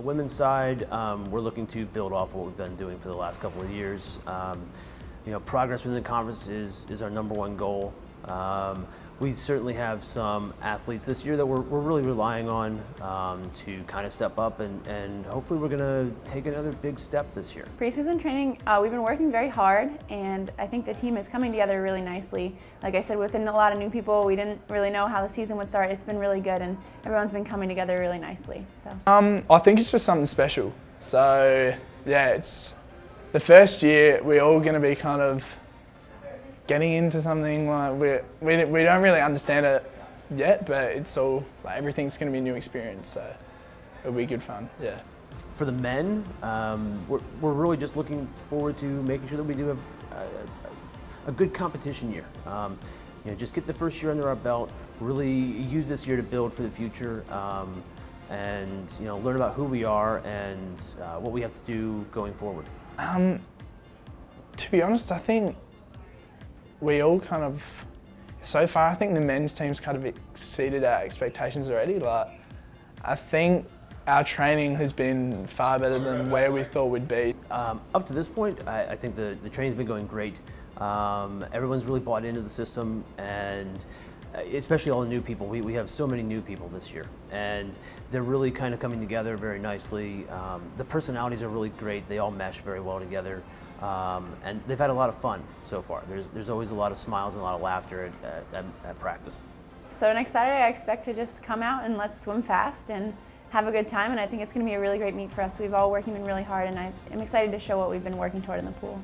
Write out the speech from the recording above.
women's side, um, we're looking to build off what we've been doing for the last couple of years. Um, you know, progress within the conference is, is our number one goal. Um, we certainly have some athletes this year that we're, we're really relying on um, to kind of step up and, and hopefully we're going to take another big step this year. Preseason training, uh, we've been working very hard and I think the team is coming together really nicely. Like I said, within a lot of new people, we didn't really know how the season would start. It's been really good and everyone's been coming together really nicely. So. Um, I think it's just something special. So yeah, it's the first year we're all going to be kind of getting into something like we we we don't really understand it yet, but it's all like everything's going to be a new experience, so it'll be good fun. Yeah. For the men, um, we're, we're really just looking forward to making sure that we do have a, a good competition year. Um, you know, just get the first year under our belt, really use this year to build for the future, um, and you know, learn about who we are and uh, what we have to do going forward. Um, to be honest, I think we all kind of, so far I think the men's team's kind of exceeded our expectations already. Like, I think our training has been far better than where we thought we'd be. Um, up to this point, I, I, think the, the training's been going great. Um, everyone's really bought into the system and uh, especially all the new people. We, we have so many new people this year and they're really kind of coming together very nicely. Um, the personalities are really great. They all mesh very well together. Um, and they've had a lot of fun so far. There's, there's always a lot of smiles and a lot of laughter at, at, at practice. So next Saturday I expect to just come out and let's swim fast and have a good time and I think it's going to be a really great meet for us. We've all working really hard and I, am excited to show what we've been working toward in the pool.